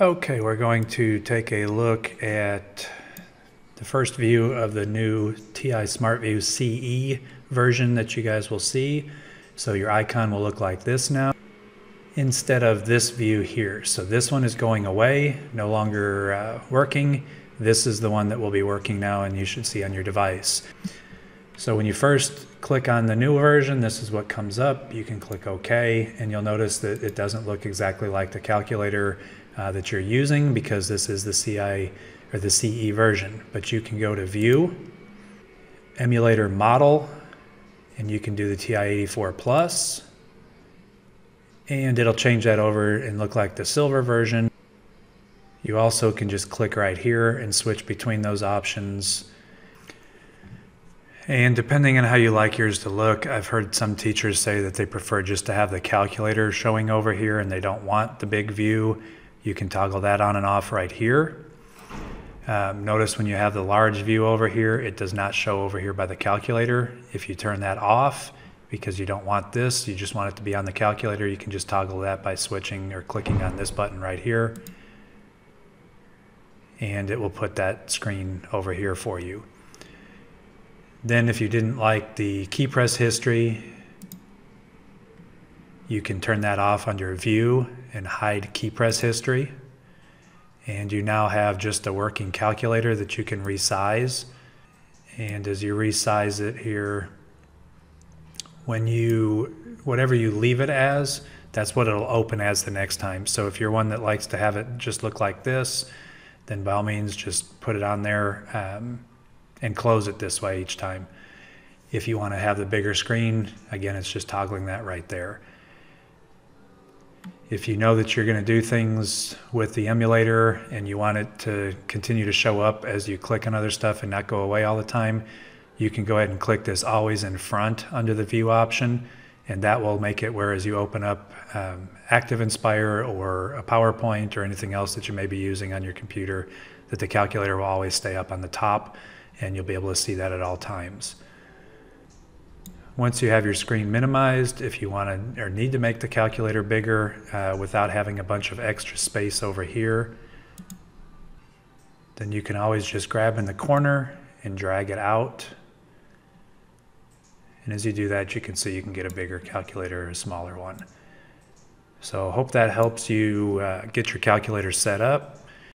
Okay, we're going to take a look at the first view of the new TI SmartView CE version that you guys will see. So your icon will look like this now instead of this view here. So this one is going away, no longer uh, working. This is the one that will be working now and you should see on your device. So when you first click on the new version, this is what comes up. You can click OK and you'll notice that it doesn't look exactly like the calculator uh, that you're using because this is the CI or the CE version. But you can go to View, Emulator Model, and you can do the TI-84 Plus, and it'll change that over and look like the silver version. You also can just click right here and switch between those options. And depending on how you like yours to look, I've heard some teachers say that they prefer just to have the calculator showing over here and they don't want the big view. You can toggle that on and off right here. Um, notice when you have the large view over here, it does not show over here by the calculator. If you turn that off, because you don't want this, you just want it to be on the calculator, you can just toggle that by switching or clicking on this button right here. And it will put that screen over here for you. Then if you didn't like the key press history, you can turn that off under view and hide key press history. And you now have just a working calculator that you can resize. And as you resize it here, when you, whatever you leave it as, that's what it'll open as the next time. So if you're one that likes to have it just look like this, then by all means just put it on there um, and close it this way each time. If you want to have the bigger screen, again, it's just toggling that right there. If you know that you're going to do things with the emulator and you want it to continue to show up as you click on other stuff and not go away all the time, you can go ahead and click this always in front under the view option and that will make it where as you open up um, ActivInspire or a PowerPoint or anything else that you may be using on your computer, that the calculator will always stay up on the top and you'll be able to see that at all times. Once you have your screen minimized, if you want to or need to make the calculator bigger uh, without having a bunch of extra space over here, then you can always just grab in the corner and drag it out. And as you do that, you can see you can get a bigger calculator or a smaller one. So I hope that helps you uh, get your calculator set up.